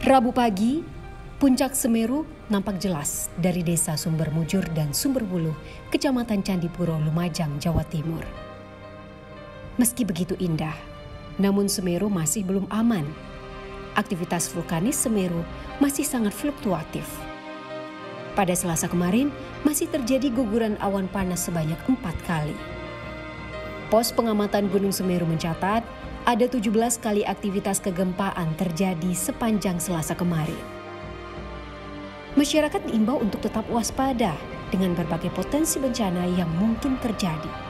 Rabu pagi, puncak Semeru nampak jelas dari desa Sumber Mujur dan Sumber Buluh, Kecamatan Candipuro, Lumajang, Jawa Timur. Meski begitu indah, namun Semeru masih belum aman. Aktivitas vulkanis Semeru masih sangat fluktuatif. Pada Selasa kemarin, masih terjadi guguran awan panas sebanyak empat kali. Pos pengamatan Gunung Semeru mencatat ada 17 kali aktivitas kegempaan terjadi sepanjang Selasa kemarin. Masyarakat diimbau untuk tetap waspada dengan berbagai potensi bencana yang mungkin terjadi.